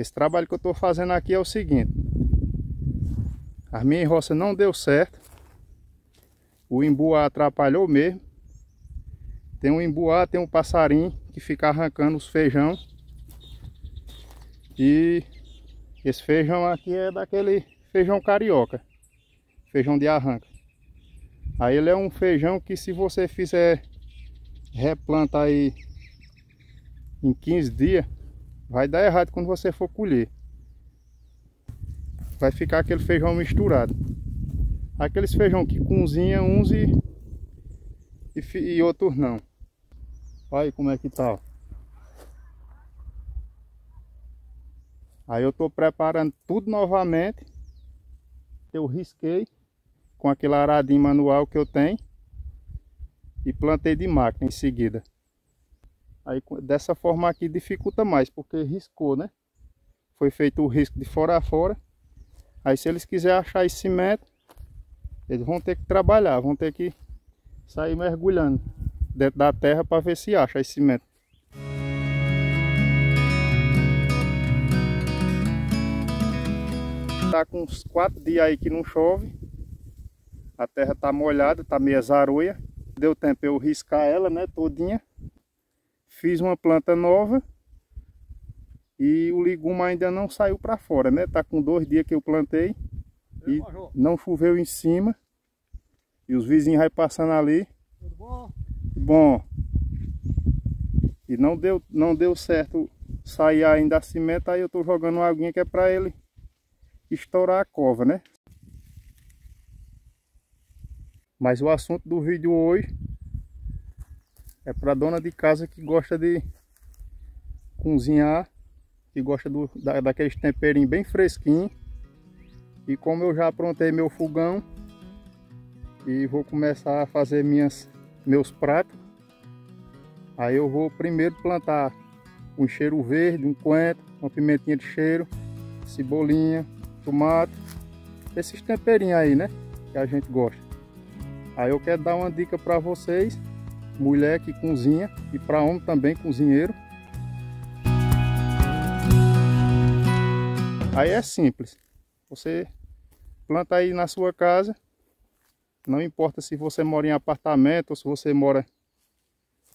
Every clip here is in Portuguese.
Esse trabalho que eu estou fazendo aqui é o seguinte. A minha roça não deu certo. O embuá atrapalhou mesmo. Tem um embuá, tem um passarinho que fica arrancando os feijão. E esse feijão aqui é daquele feijão carioca. Feijão de arranca. Aí ele é um feijão que se você fizer replanta aí em 15 dias, vai dar errado quando você for colher. Vai ficar aquele feijão misturado. Aqueles feijão que cozinha uns e, e, e outros não. Olha aí como é que tá. Aí eu tô preparando tudo novamente. Eu risquei com aquele aradinho manual que eu tenho e plantei de máquina em seguida. Aí dessa forma aqui dificulta mais, porque riscou, né? Foi feito o risco de fora a fora. Aí se eles quiserem achar esse cimento, eles vão ter que trabalhar, vão ter que sair mergulhando dentro da terra para ver se acha esse cimento. Tá com uns quatro dias aí que não chove. A terra tá molhada, tá meio zaroia. Deu tempo eu riscar ela, né, todinha fiz uma planta nova e o legume ainda não saiu para fora, né? Tá com dois dias que eu plantei e não choveu em cima. E os vizinhos vai passando ali. Tudo bom? Bom. E não deu, não deu certo sair ainda a cimento, aí eu tô jogando uma aguinha que é para ele estourar a cova, né? Mas o assunto do vídeo hoje é para dona de casa que gosta de cozinhar, que gosta do, da, daqueles temperinhos bem fresquinhos. E como eu já aprontei meu fogão e vou começar a fazer minhas, meus pratos, aí eu vou primeiro plantar um cheiro verde, um coentro, uma pimentinha de cheiro, cebolinha, tomate, esses temperinhos aí, né? Que a gente gosta. Aí eu quero dar uma dica para vocês mulher que cozinha e para homem também cozinheiro. Aí é simples. Você planta aí na sua casa. Não importa se você mora em apartamento ou se você mora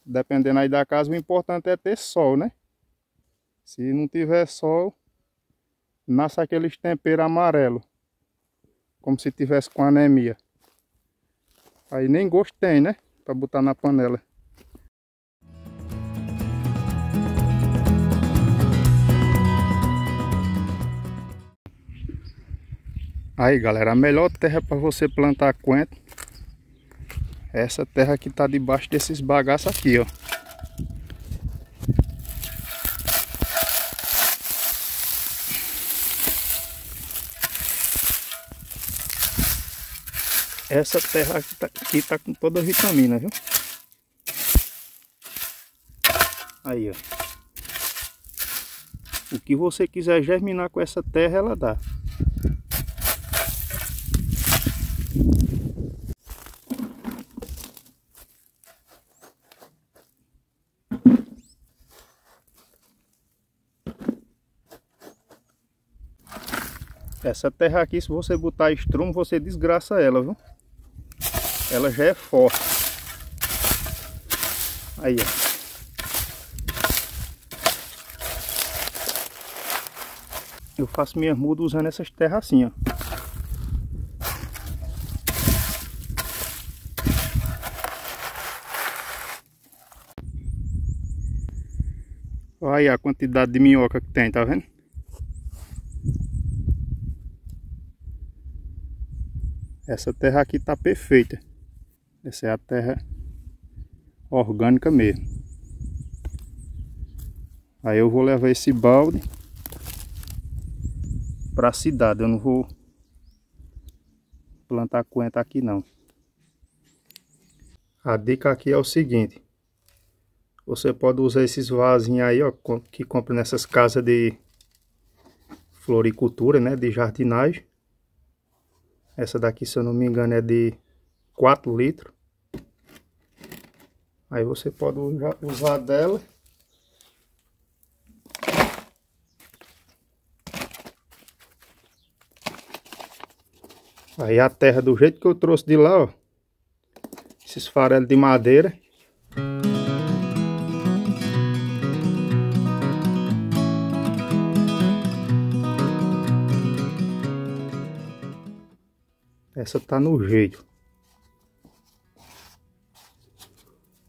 dependendo aí da casa, o importante é ter sol, né? Se não tiver sol, nasce aqueles temperos amarelo, como se tivesse com anemia. Aí nem gosto tem, né? para botar na panela. Aí galera, a melhor terra para você plantar coentro é essa terra que tá debaixo desses bagaços aqui, ó. Essa terra aqui tá, aqui tá com toda a vitamina, viu? Aí, ó. O que você quiser germinar com essa terra, ela dá. Essa terra aqui, se você botar estrumo, você desgraça ela, viu? Ela já é forte. Aí, ó. Eu faço minha muda usando essas terras assim, ó. Olha aí a quantidade de minhoca que tem, tá vendo? Essa terra aqui tá perfeita. Essa é a terra orgânica mesmo. Aí eu vou levar esse balde para a cidade. Eu não vou plantar coentro aqui não. A dica aqui é o seguinte. Você pode usar esses vasinhos aí, ó, que compra nessas casas de floricultura, né, de jardinagem. Essa daqui, se eu não me engano, é de 4 litros. Aí você pode usar dela. Aí a terra do jeito que eu trouxe de lá, ó. Esses farelos de madeira. Essa tá no jeito.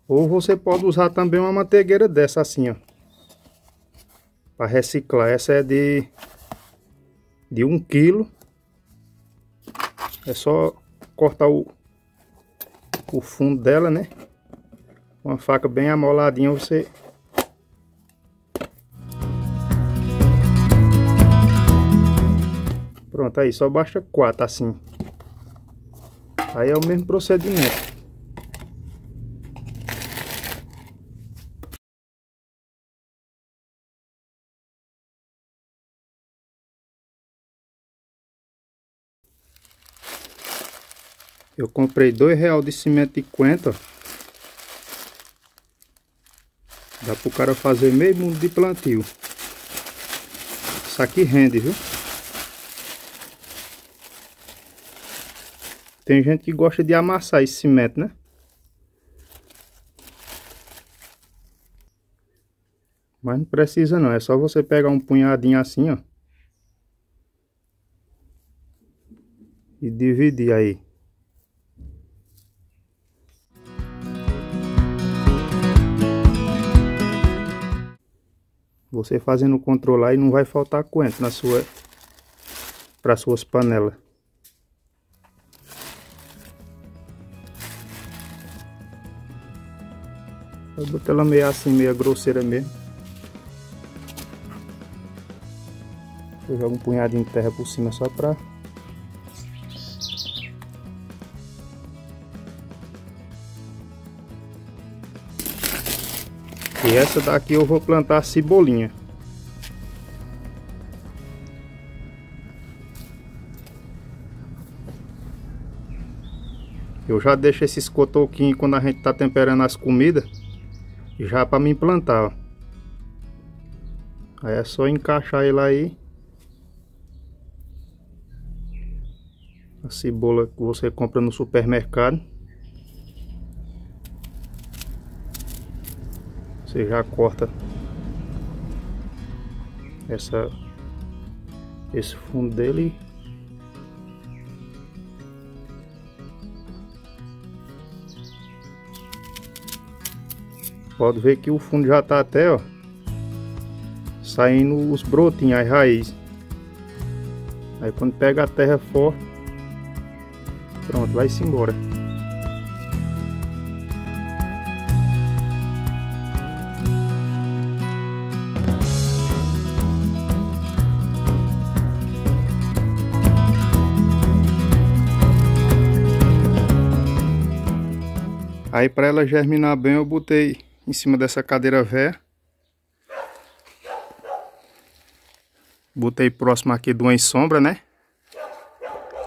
Ou você pode usar também uma manteigueira dessa assim, ó. Para reciclar. Essa é de de um quilo. É só cortar o, o fundo dela, né? Uma faca bem amoladinha você Pronto, aí só basta quatro assim. Aí é o mesmo procedimento. Eu comprei dois real de cimento de quenta. Dá pro cara fazer meio mundo de plantio. Isso aqui rende, viu? Tem gente que gosta de amassar esse cimento, né? Mas não precisa não, é só você pegar um punhadinho assim, ó. E dividir aí. Você fazendo controlar e não vai faltar coentro na sua para suas panelas. Eu botei ela meio assim, meio grosseira mesmo. Eu jogo um punhadinho de terra por cima só pra... E essa daqui eu vou plantar cebolinha. Eu já deixo esses cotoquinhos quando a gente tá temperando as comidas já para me implantar, ó. Aí é só encaixar ele aí. A cebola que você compra no supermercado. Você já corta essa esse fundo dele Pode ver que o fundo já tá até, ó. Saindo os brotinhos, as raízes. Aí quando pega a terra forte. Pronto, vai-se embora. Aí para ela germinar bem eu botei em cima dessa cadeira velha. Botei próximo aqui de uma sombra, né?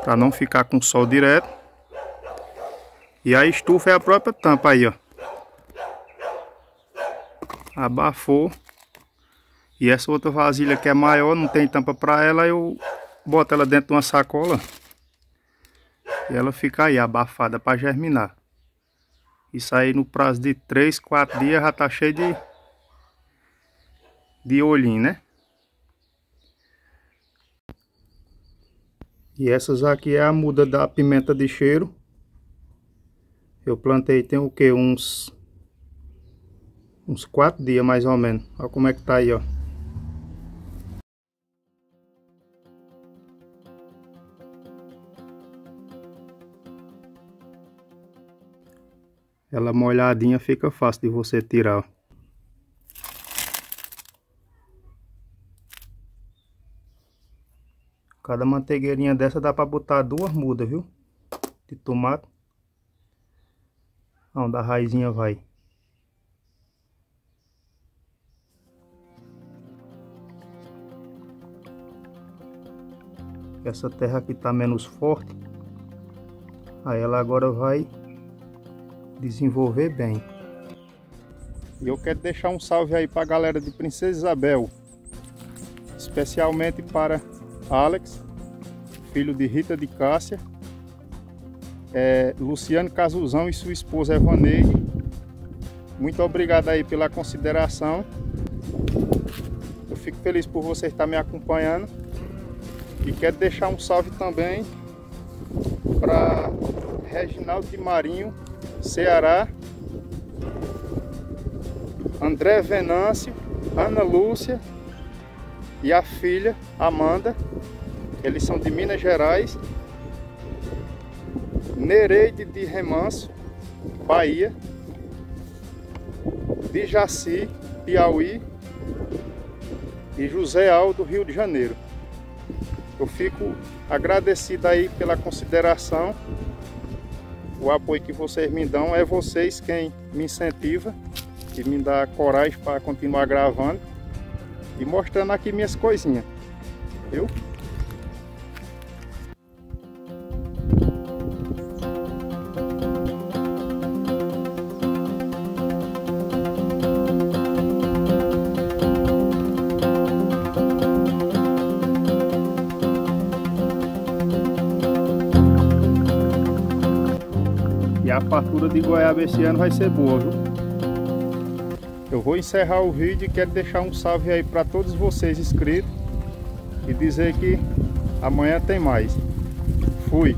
Pra não ficar com sol direto. E a estufa é a própria tampa aí, ó. Abafou. E essa outra vasilha que é maior, não tem tampa pra ela, eu boto ela dentro de uma sacola. E ela fica aí abafada para germinar. Isso aí no prazo de 3, 4 dias já tá cheio de, de olhinho, né? E essas aqui é a muda da pimenta de cheiro. Eu plantei tem o que? Uns... Uns 4 dias mais ou menos. Olha como é que tá aí, ó. Ela molhadinha fica fácil de você tirar. Cada manteigueirinha dessa dá para botar duas mudas, viu? De tomate. Onde a raizinha vai. Essa terra aqui tá menos forte. Aí ela agora vai desenvolver bem. E eu quero deixar um salve aí para a galera de Princesa Isabel. Especialmente para Alex, filho de Rita de Cássia, é, Luciano Casuzão e sua esposa Evaneide. Muito obrigado aí pela consideração. Eu fico feliz por você estar me acompanhando. E quero deixar um salve também para Reginaldo de Marinho, Ceará, André Venâncio, Ana Lúcia e a filha Amanda. Eles são de Minas Gerais. Nereide de Remanso, Bahia. De Jaci, Piauí. E José Aldo, Rio de Janeiro. Eu fico agradecido aí pela consideração. O apoio que vocês me dão é vocês quem me incentiva e me dá coragem para continuar gravando e mostrando aqui minhas coisinhas. Viu? A fartura de goiaba esse ano vai ser boa, viu? Eu vou encerrar o vídeo e quero deixar um salve aí para todos vocês inscritos e dizer que amanhã tem mais. Fui!